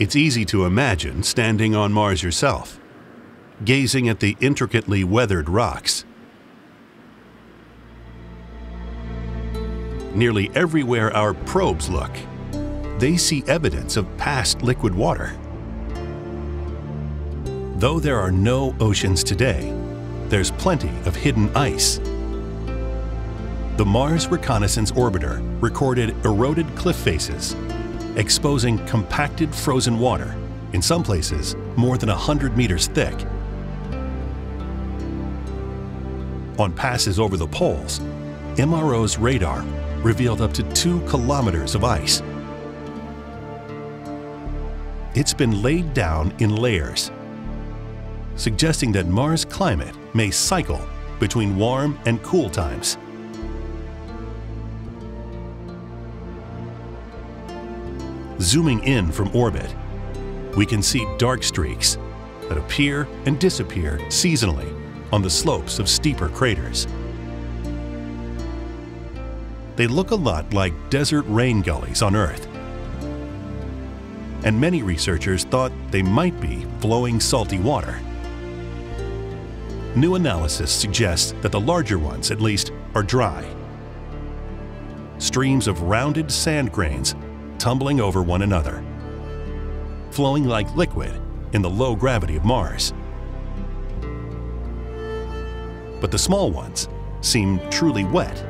It's easy to imagine standing on Mars yourself, gazing at the intricately weathered rocks. Nearly everywhere our probes look, they see evidence of past liquid water. Though there are no oceans today, there's plenty of hidden ice. The Mars Reconnaissance Orbiter recorded eroded cliff faces, exposing compacted frozen water, in some places more than 100 meters thick. On passes over the poles, MRO's radar revealed up to two kilometers of ice. It's been laid down in layers, suggesting that Mars' climate may cycle between warm and cool times. Zooming in from orbit, we can see dark streaks that appear and disappear seasonally on the slopes of steeper craters. They look a lot like desert rain gullies on Earth. And many researchers thought they might be flowing salty water. New analysis suggests that the larger ones, at least, are dry. Streams of rounded sand grains tumbling over one another, flowing like liquid in the low gravity of Mars. But the small ones seem truly wet